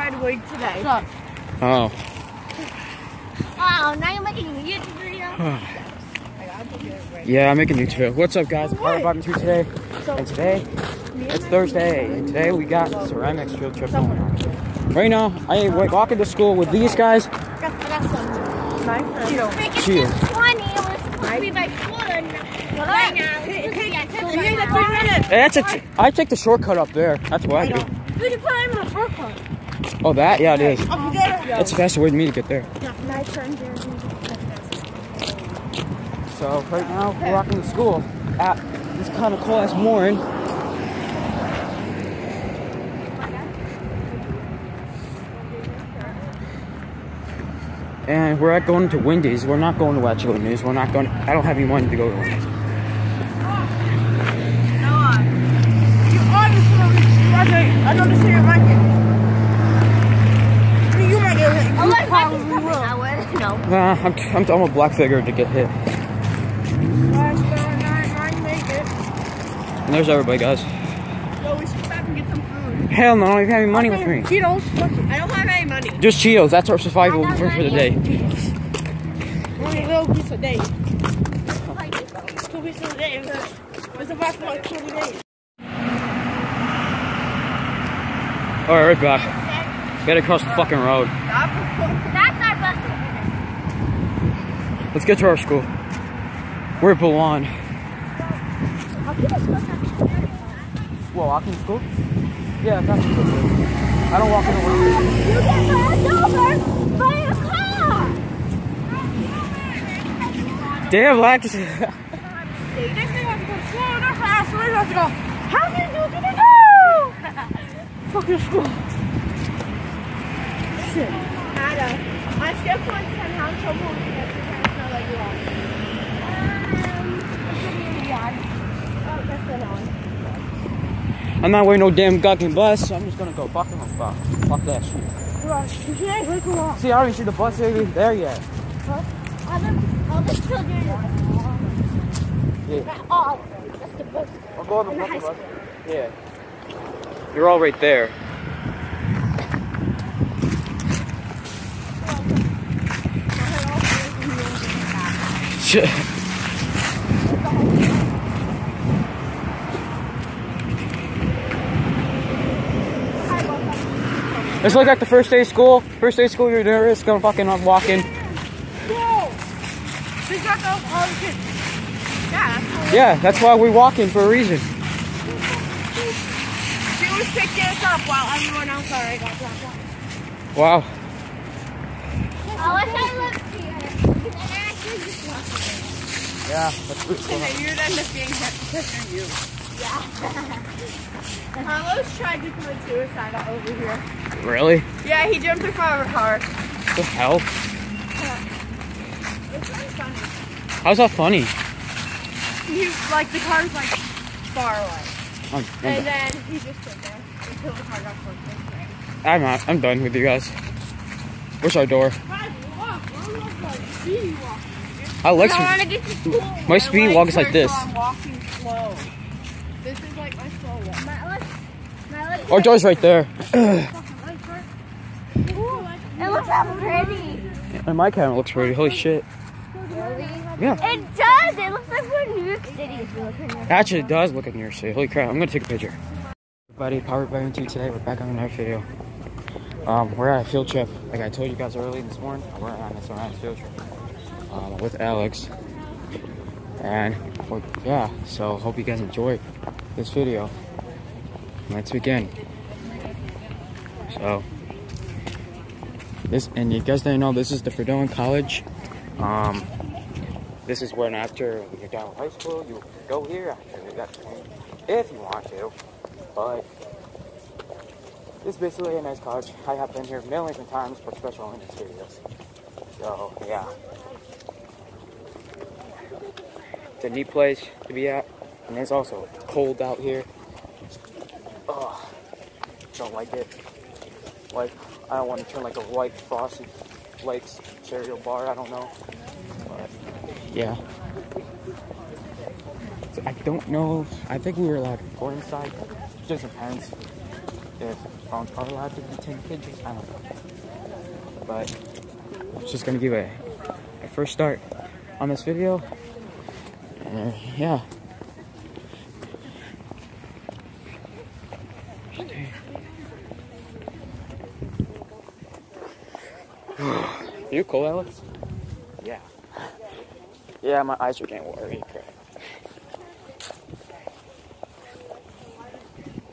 my wig today. Oh. Wow, now you're making a YouTube video. Yeah, I'm making YouTube. video. What's up, guys? PowerBob NT 2 today. And today, it's Thursday. And today we got ceramics field trip going on. Right now, I am walking to school with these guys. I got, I got some. My friend. Freaking Cheers. 20. It was supposed to be by foot. Right now, it's supposed to be at 10 You right got now. three minutes. That's a t- I take the shortcut up there. That's what I do. We can put in a shortcut. Oh, that? Yeah, it is. Up you get. That's a faster way than me to get there. My turn, Jeremy. So right now we're walking to school at this kind of cool ass morning. And we're at going to Wendy's. We're not going to Watch News. We're not going. I don't have any money to go to Wendy's. Noah. You obviously don't graduate. I don't see your mic yet. You might get hit. Oh, You like, probably Mikey's coming. will. I would. No. Nah, I'm, I'm, I'm a black figure to get hit. Last night, mine make it. And there's everybody, guys. Yo, we should stop and get some food. Hell no, I don't even have any money with me. Cheetos. I don't have any money. Just Cheetos. That's our survival for, for the day. Only a little piece a day. Two pieces a day. It's about for like 20 days. All right, back. Gotta cross the fucking road. That's our bus. Let's get to our school. We're at Bawan. Well, walking to school? Yeah, that's good. I don't walk in the road. You get run over by a car. Damn, Lex. They think they have to go slow enough fast, so they have to go, how did you get it go? Fucking school. Shit. Ada, I skipped one time how trouble with I'm not wearing no damn goddamn bus, so I'm just gonna go fuck them fuck. Fuck that shit. Rush. You can't wait too long. See, I don't see the bus even there yet. All the, all the children. Yeah. All. The bus. I'll go on the the bus. Yeah. You're all right there. Shit. It's like at the first day of school. First day of school, you're nervous, going fucking all the kids. Yeah, that's cool. Yeah, that's why we're walking for a reason. She was picking us up while everyone else already got dropped off. Wow. I wish I here. And I actually just walked Yeah, that's pretty And then you'd end up being hit because of you. Yeah. Carlos tried to commit suicide over here. Really? Yeah, he jumped in front of a car. What the hell? It's really funny. How's that funny? He, like, the car's, like, far away. I'm, I'm, And done. then he just stood there until the car got close to. I'm, not, I'm done with you guys. Where's our door? Guys, walk. We're like speed walking. I like I to get to. My speed walk is like this. Walking slow. This is like my slow walk. My legs. My legs. Our door's right there. It looks so pretty. And my camera looks pretty. Holy shit. Really? Yeah. It does. It looks like we're in New York City. If you look in there. Actually, it does look like New York City. Holy crap. I'm going to take a picture. Everybody, PowerBob NT today. We're back on another video. Um, we're at a field trip. Like I told you guys early this morning, we're on this around field trip um, with Alex. And we're, yeah, so hope you guys enjoyed this video. Let's begin. So, this, and you guys didn't know, this is the Fredonia College. Um, this is when after you're done with high school, you go here after you got if you want to. But this is basically a nice college. I have been here millions of times for special Olympics videos. So yeah. It's a neat place to be at. And it's also cold out here. Ugh. Don't like it. Like I don't want to turn like a white frosty flakes cereal bar, I don't know. But yeah. So I don't know. I think we were allowed to go inside. It just depends. if phones are allowed to contain pictures. I don't know. But I'm just gonna give a, a first start on this video. And yeah. you cool, Alex? Yeah. Yeah, my eyes are getting watery.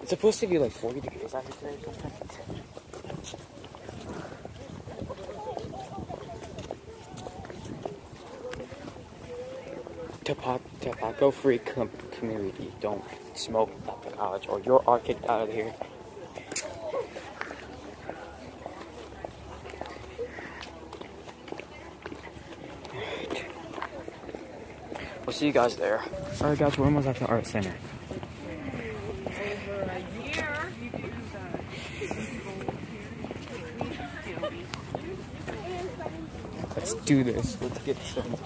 It's supposed to be like 40 degrees out today tobacco free com- community. Don't smoke at the college or you are kicked out of here. We'll see you guys there. Alright guys, we're almost at the art center. Over a year, you do that. Let's do this. Let's get some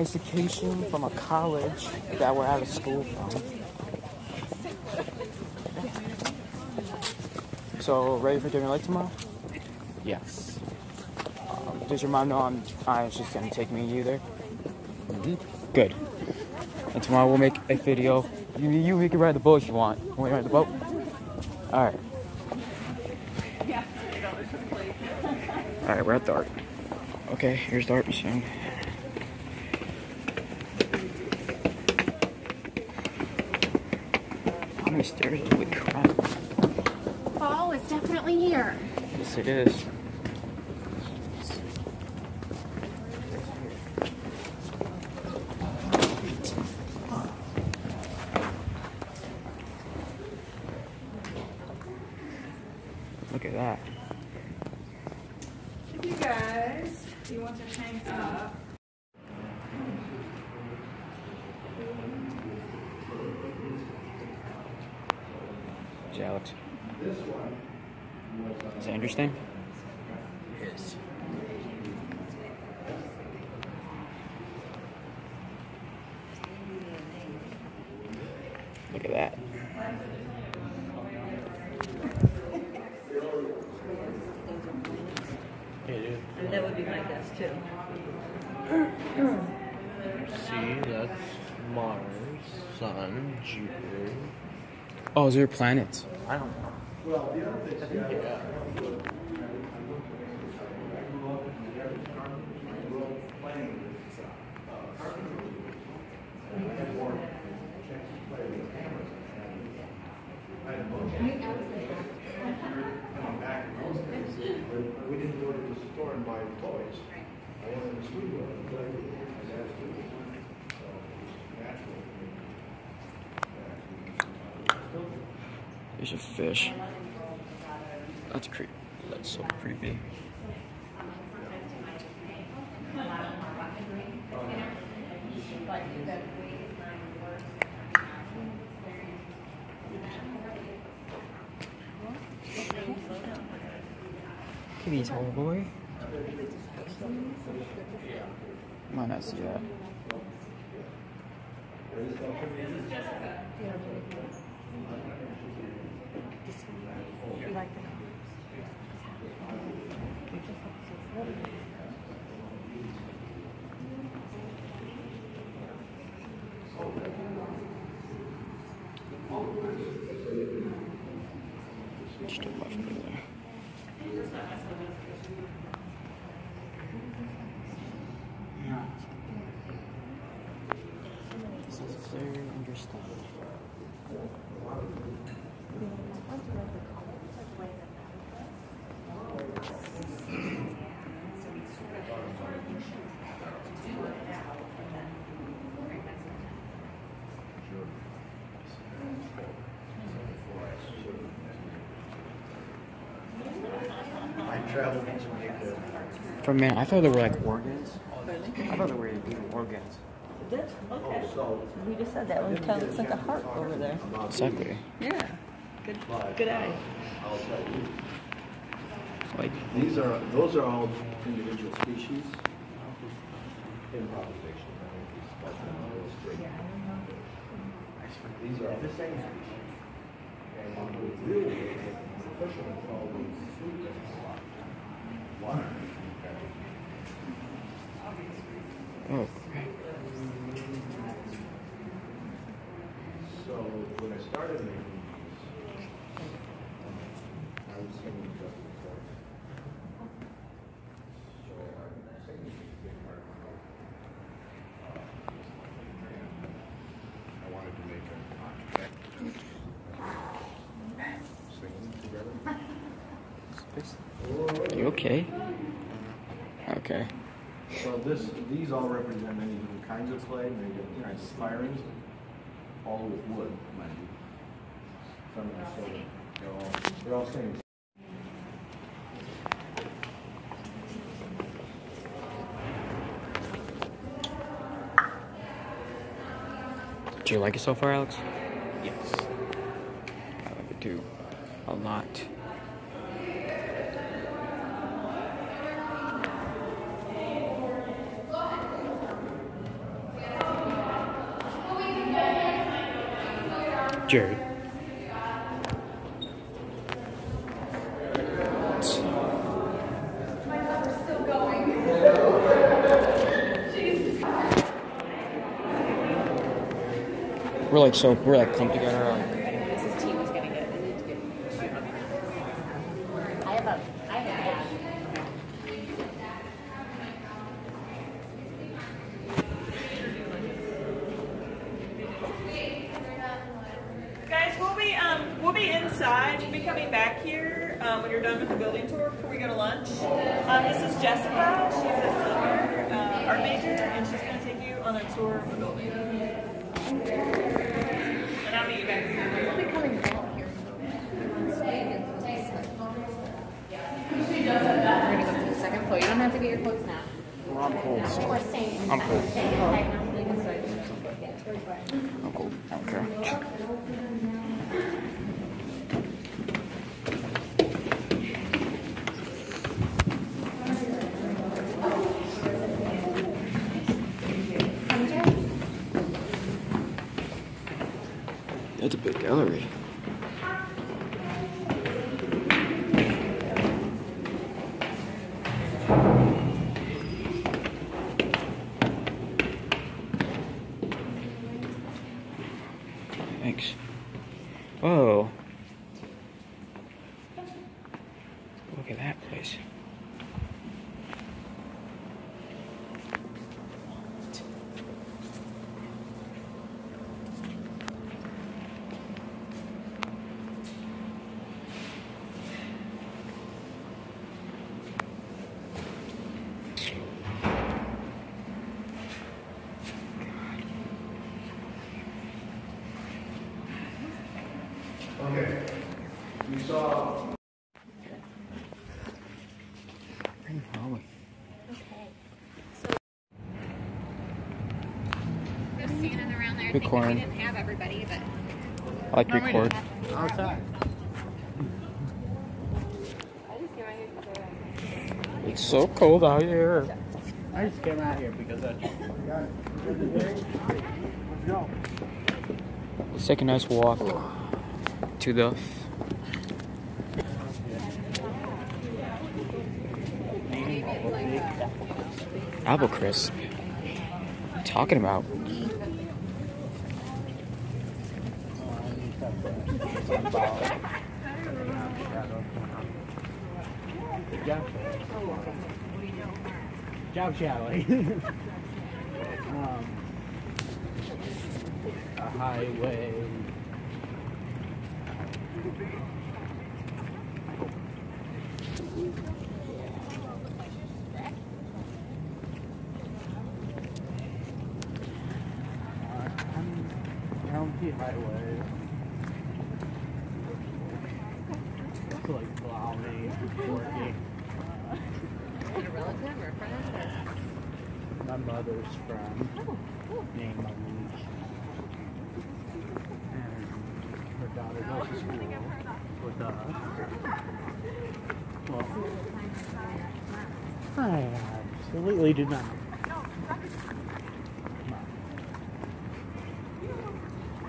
education from a college that we're out of school from. So, ready for Darien Lake tomorrow? Yes. Um, does your mom know I'm, I'm just gonna take me and you there? Good. And tomorrow we'll make a video. You, you, we can ride the boat if you want. Want to ride the boat? Alright. Alright, we're at the art. Okay, here's the art machine. How many stairs do we climb? Fall is definitely here. Yes, it is. Look at that. You guys, you want to hang up? Hey, Alex. Is that interesting? Yes. Look at that. And that would be my guess too. See, that's Mars, Sun, Jupiter. Oh, those are planets. I don't know. Yeah. We didn't go to the store and buy toys. I went in the studio and played with it. I asked. So natural. There's a fish. That's creepy. That's so creepy. Kitty tall boy. Might not see that. Just a left over there. This is very interesting. I traveled to Jamaica. For a minute, I thought they were like organs. I thought they were eating organs. This, okay. Oh, we just said that. We tell it's like a heart over there. Exactly. Yeah. Good, good eye. Uh, I'll tell you. Like, These are, those are all individual species. Improvisation. I think these are the same species. And when we deal with it, the Oh. So when I started making these, I was thinking just before. So I'm saying it's a big part. I wanted to make a singing together. You okay? Okay. So this, these all represent many different kinds of clay, many different kinds of firings, all with wood, mind you. Some are so, they're all, they're all same. Do you like it so far, Alex? Yes. I like it too. A lot. Jared. We're like so we're like clumped together. Like, Mrs. T was gonna get. I have a. I have a. Guys, we'll be um, we'll be inside. We'll be coming back here um, when you're done with the building tour before we go to lunch. Um, this is Jessica. She's a senior uh, art major, and she's going to take you on a tour of the building. And I'll meet you guys. We'll be coming out here. We're gonna go to the second floor. You don't have to get your clothes now. I'm cold. I'm cold. Staying inside now. I'm cold. I don't care. It's a big gallery. Thanks. Whoa. Look at that place. Okay. You saw Where are we? Just standing around. I Good think corn. we didn't have everybody, but. I like record. Outside. It's so cold out here. I just came out here because I. Let's take a nice walk to the apple crisp. What are you talking about? Job shadowing. um, a highway. Uh, County highway. It's like Blouny, Forky. A relative or a friend? Or... my mother's friend oh, named Monique. And her daughter goes oh, to school with us. Well, I absolutely do not.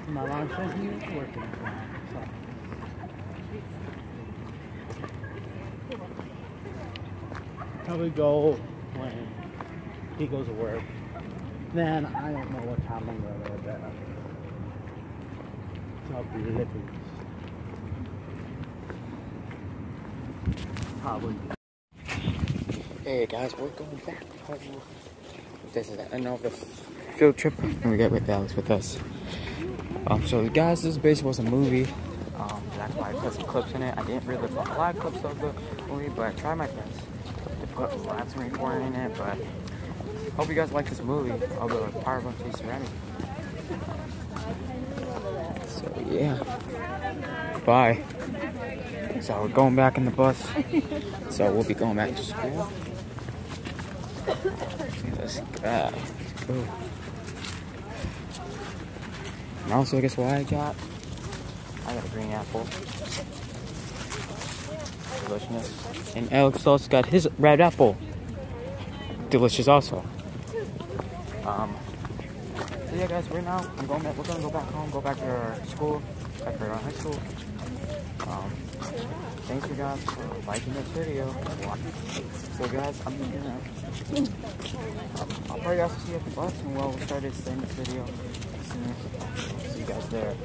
My mom says he is working for him, so. Probably go when he goes to work. Then I don't know what time I'm gonna go there. So I'll be living. Probably. Hey guys, we're going back. This is the end of the field trip, and we got with Alex with us. Um, so guys, this basically was a movie. Um, that's why I put some clips in it. I didn't really put a lot of clips of the movie, but I tried my best to put lots of recording in it. But hope you guys like this movie. I'll go with Power Chase Serenity. So yeah, bye. So we're going back in the bus. So we'll be going back to school. Let's go. Let's. And also, I guess what I got? I got a green apple. Deliciousness. And Alex also got his red apple. Delicious also. Um, so yeah, guys, right now I'm going back. We're gonna go back home, go back to our school, back to our high school. Um, thank you guys for liking this video. So guys, I'm gonna. Um, I'll probably also see you at the bus, and while we'll start this video. See you guys there.